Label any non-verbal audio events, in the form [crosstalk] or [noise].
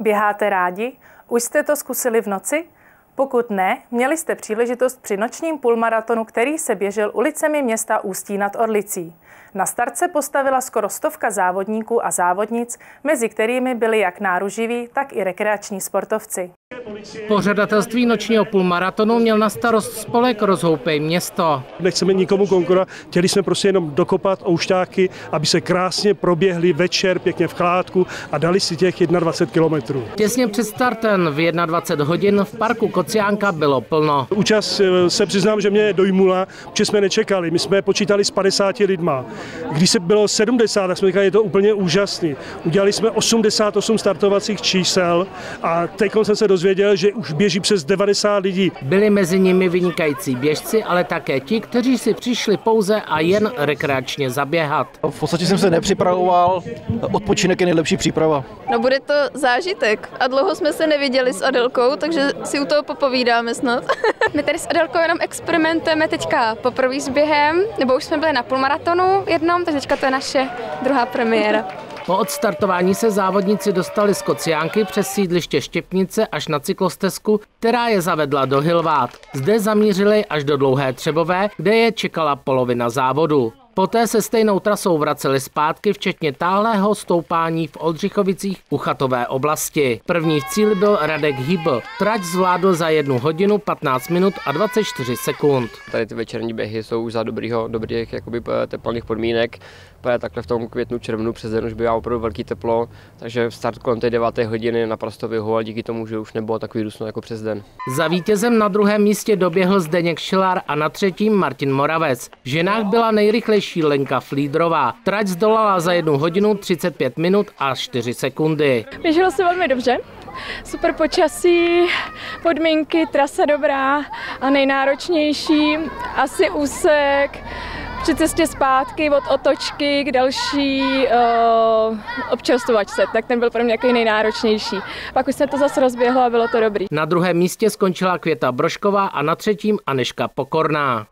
Běháte rádi? Už jste to zkusili v noci? Pokud ne, měli jste příležitost při nočním půlmaratonu, který se běžel ulicemi města Ústí nad Orlicí. Na start se postavila skoro stovka závodníků a závodnic, mezi kterými byli jak náruživí, tak i rekreační sportovci. Pořadatelství nočního půlmaratonu měl na starost spolek Rozhoupej město. Nechceme nikomu konkurovat, chtěli jsme prostě jenom dokopat oušťáky, aby se krásně proběhli večer pěkně v chládku a dali si těch 21 kilometrů. Těsně před startem v 21 hodin v parku Kociánka bylo plno. Účast eh, se přiznám, že mě dojmula, že jsme nečekali. My jsme počítali s 50 lidma. Když se bylo 70, tak jsme říkali, je to úplně úžasný. Udělali jsme 88 startovacích čísel a teď jsem se dozvěděl, že už běží přes 90 lidí. Byli mezi nimi vynikající běžci, ale také ti, kteří si přišli pouze a jen rekreačně zaběhat. V podstatě jsem se nepřipravoval, odpočinek je nejlepší příprava. No bude to zážitek a dlouho jsme se neviděli s Adelkou, takže si u toho popovídáme snad. [laughs] My tady s Adelkou jenom experimentujeme teďka poprvé s během, nebo už jsme byli na půlmaratonu jednom, takže teďka to je naše druhá premiéra. Po odstartování se závodníci dostali z Kociánky přes sídliště Štěpnice až na cyklostezku, která je zavedla do Hilvát. Zde zamířili až do Dlouhé Třebové, kde je čekala polovina závodu. Poté se stejnou trasou vraceli zpátky, včetně tálého stoupání v Oldřichovicích u chatové oblasti. První v cíli byl Radek Hýbl. Trať zvládl za 1 hodinu 15 minut a 24 sekund. Tady ty večerní běhy jsou už za dobrýho, dobrých jakoby, eh, teplných podmínek. Právě takhle v tom květnu, červnu přes den už bývá opravdu velký teplo, takže start kolem té 9. hodiny naprosto vyhovoval díky tomu, že už nebylo takový dusno jako přes den. Za vítězem na druhém místě doběhl Zdeněk Šilar a na třetím Martin Moravec. V ženách byla nejrychlejší nejrychlejší Lenka Flídrová. Trať zdolala za 1 hodinu 35 minut a 4 sekundy. Běželo se velmi dobře. Super počasí, podmínky, trasa dobrá a nejnáročnější asi úsek při cestě zpátky od otočky k další uh, občerstvovačce, tak ten byl pro mě nějaký nejnáročnější. Pak už se to zase rozběhlo a bylo to dobrý. Na druhém místě skončila Květa Brošková a na třetím Aneška Pokorná.